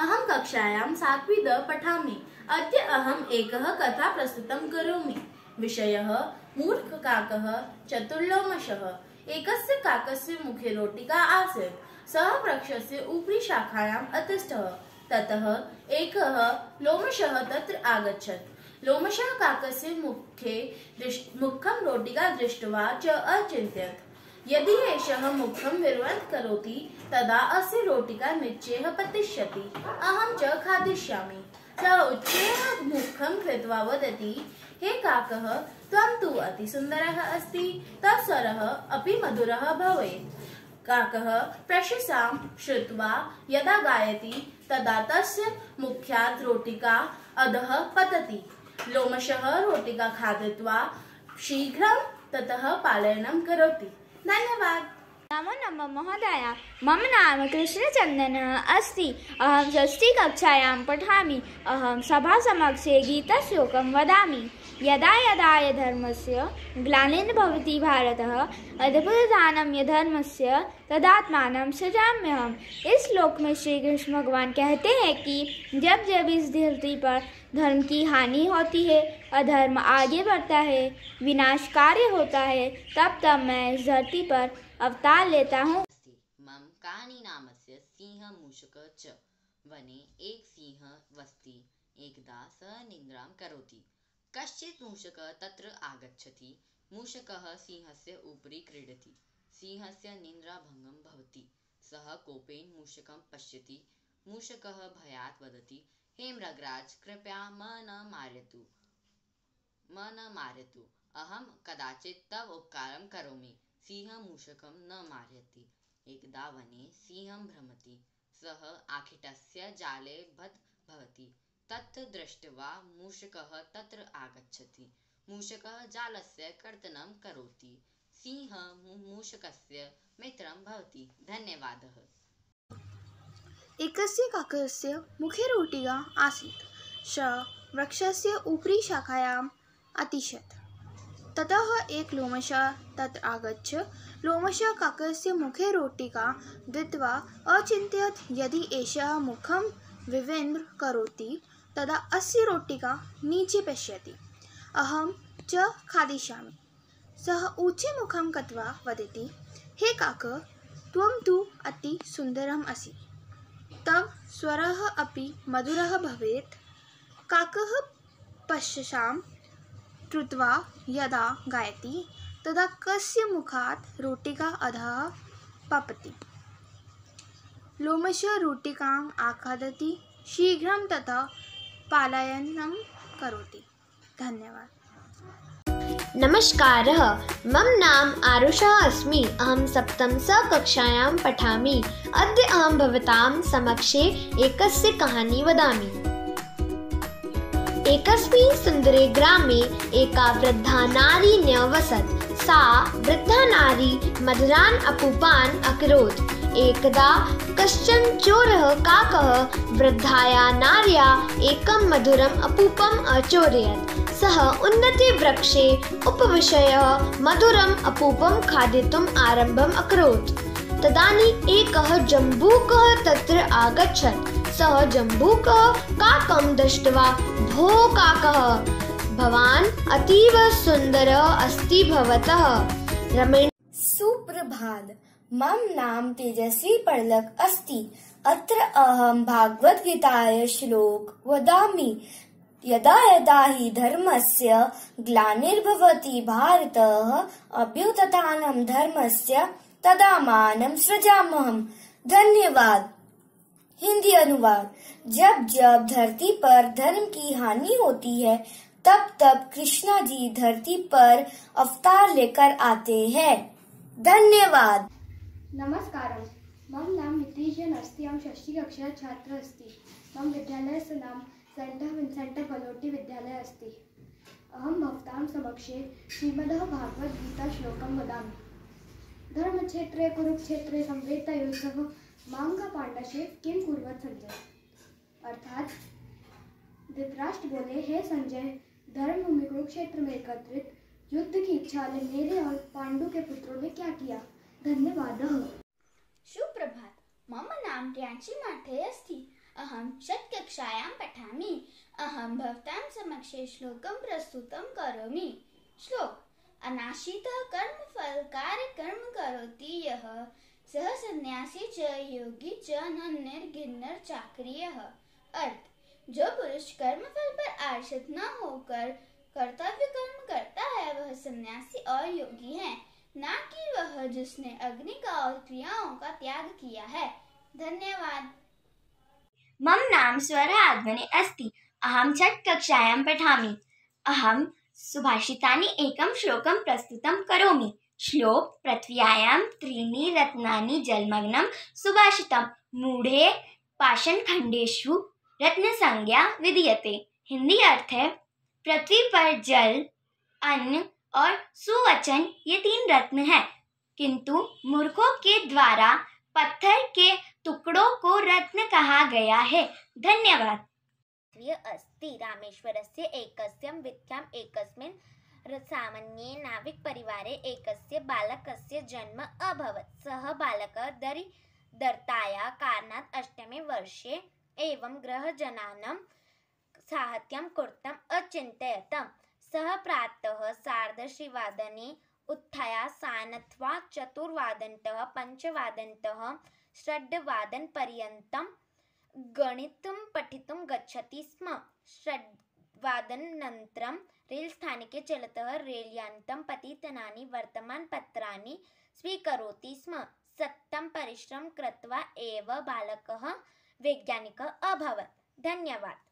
कक्षायां सात्विद पठामि। अद्य अहम् एकः कथा प्रस्तुतं करोमि। विषयः मूर्खकाकः चतुर्लोमशः। एकस्य काकस्य मुखे रोटिका आसीत्। सः वृक्षस्य उपरि शाखायाम् अतिष्ठः। ततः एकः लोमशः तत्र आगच्छत्। लोमशः काकस्य मुखे मुखं रोटिका दृष्ट्वा च अचिन्तयत्। यदि एषः मुखं विर्वन् करोति, तदा अस्य रोटिका निश्चयः पतिष्यति। अहं च खादिष्यामि। सः उच्चैः मुखं कृत्वा वदति, हे काकः, त्वं तु अतिसुन्दरः अस्ति। तव स्वरः अपि मधुरः भवेत्। काकः, प्रशंसां श्रुत्वा यदा गायति, तदा तस्य मुख्यात् रोटिका अधः पतति। लोमशः रोटिका खादित्वा शीघ्रं ततः पालयनं करोति। धन्यवाद। नमो नमः महोदय। मम नाम कृष्णचन्दनः अस्ति। अहं षष्ठीकक्षायां पठामि। अहं सभासमक्षे गीतश्लोकं वदामि। यदा यदा यधर्मस्य ग्लानिर्भवति भारतः, अद्भुतदानं यधर्मस्य, तदात्मानं सृजाम्यहम्। इस श्लोक में श्री कृष्ण भगवान कहते हैं कि जब जब इस धरती पर धर्म की हानि होती है, अधर्म आगे बढ़ता है, विनाश कार्य होता है, तब तब मैं इस धरती पर अवतार लेता हूँ। मम कानि नामस्य सिंह मूषक च। वने एक सिंह वस्ति एकदा स निद्रां करोति। कश्चित् मूषकः तत्र आगच्छति। मूषकः सिंहस्य उपरि क्रीडति। सिंहस्य निद्राभङ्गं भवति। सः कोपेन मूषकं पश्यति। मूषकः भयात् वदति हे मृगराज कृपया मा न मारयतु। म न मारयतु। अहं कदाचित् तव उपकारं करोमि। सिंहः मूषकं न मारयति। एकदा वने सिंहं भ्रमति। सः आखिटस्य जाले बद्ध भवति। तत् दृष्ट्वा मूषकः तत्र आगच्छति। मूषकः जालस्य कर्तनं करोति। सिंहः मूषकस्य मित्रं भवति। धन्यवादः। एकस्य काकस्य मुखे रोटिका आसीत्। सः वृक्षस्य उपरि शाखायाम् अतिशत् ततः एक लोमशः तत्र आगच्छ। लोमशः काकस्य मुखे रोटिका दत्त्वा अचिन्तयत् यदि एषः मुखं विवेन्द्र करोति। तदा अस्य रोटिका नीचे पश्यति। अहं च खादिष्यामि। सः ऊचे मुखं कृत्वा वदति, हे काक, त्वं तु अति सुन्दरम् असि। तव स्वरः अपि मधुरः भवेत्। काकः पश्यसां कृत्वा यदा गायति, तदा कस्य मुखात् रोटिका अधः पपति। लोमशः रोटिकाम् आखादति, शीघ्रं ततः पालयनं करोति। धन्यवादः। नमस्कारः, मम नाम आरुषा अस्मि। अहं सप्तम स कक्षायां पठामि। अद्य अहं भवतां समक्षे एकस्य कहानी वदामि। एकस्मिन् सुन्दरे ग्रामे एका वृद्धा नारी न्यवसत्। सा वृद्धा नारी मधुरान् अपूपान् अकरोत्। एकदा कश्चन चोरः काकः, वृद्धाया नार्या एकं मधुरम् अपूपम् अचोरयत्। सः उन्नतिवृक्षे उपविशयः, मधुरम् अपूपं खादितुम् आरम्भम् अकरोत्। तदानीम् एकः जम्बूकः तत्र आगच्छत्। सः जम्बूकः काकं दृष्ट्वा, भो काकः, भवान् अतीव सुन्दरः अस्ति भवतः। रमेण सुप्रभात। मम नाम तेजस्वी पडलक अस्ति। अत्र अहं भागवद्गीताय श्लोक वदामि। यदा यदा हि धर्मस्य ग्लानिर्भवति भारतः, अभ्युत्थानं धर्मस्य तदा मानं सृजाम्यहम्। धन्यवाद। हिंदी अनुवाद। जब जब धरती पर धर्म की हानि होती है, तब तब कृष्णा जी धरती पर अवतार लेकर आते हैं। धन्यवाद। नमस्कारं। मम नाम नितीशन् अस्ति, अहं षष्ठीकक्षा छात्रः अस्ति। मम विद्यालयस्य नाम सेण्ट् विन्सेण्ट बलोटि विद्यालयः अस्ति। अहं भवतां समक्षे श्रीमदः भागवद्गीताश्लोकं वदामि। धर्मक्षेत्रे, कुरुक्षेत्रे संवेदयुद्धः मांगपाण्डशे किं कुर्वत् संजय अर्थात, धृतराष्ट्र बोले, हे संजय धर्म भूमि कुरुक्षेत्र में एकत्रित युद्ध की इच्छा ने मेरे और पांडु के पुत्रों ने क्या किया? धन्यवादः। सुप्रभात, मम नाम प्रियांशी माठे अस्ति। अहं षट्कक्षायां पठामि। अहं भवतां समक्षे श्लोकं प्रस्तुतं करोमि। श्लोक, अनाशितः कर्मफल कार्यकर्म करोति यः। सः सन्यासी च, योगी च न निर्गिन्नर चाक्रियः। अर्थ, जो पुरुष कर्मफल पर आश्रित न होकर कर्तव्य कर्म करता है, वह सन्यासी और योगी है। ना कि वह जिसने अग्नि का और क्रियाओं का त्याग किया है। धन्यवाद। मम नाम स्वराध्वनि अस्ति। अहं षट्कक्षायां पठामि। अहं सुभाषितानि एकं श्लोकं प्रस्तुतं करोमि। श्लोक पृथ्व्यायां त्रीणि रत्नानि जलमग्नं सुभाषितं। मूढ़े पाषाणखंडेषु रत्न संज्ञा विधीयते। हिंदी अर्थ है पृथ्वी पर जल, अन्न और सुवचन ये तीन रत्न हैं। किंतु मूर्खों के द्वारा पत्थर के टुकड़ों को रत्न कहा गया है। धन्यवाद। अस्ति रामेश्वरस्य एकस्य विद्याम् एकस्मिन् र- सामान्ये नाविकपरिवारे एकस्य बालकस्य जन्म अभवत्। सः बालकः दरिद्रताया कारणात् अष्टमे वर्षे एवं गृहजनानां साहाय्यं कर्तुम् अचिन्तयत् सः प्रातः सार्धत्रिवादने उत्थाय सायनत्वा चतुर्वादनतः पञ्चवादनतः षड्वादनपर्यन्तं गणितं पठितुं गच्छति स्म। षड्वादनानन्तरं रेल्स्थानके चलतः रेल्यान्तं पतितनानि वर्तमानपत्राणि स्वीकरोति स्म। सत्तं परिश्रमं कृत्वा एव बालकः वैज्ञानिकः अभवत्। धन्यवादः।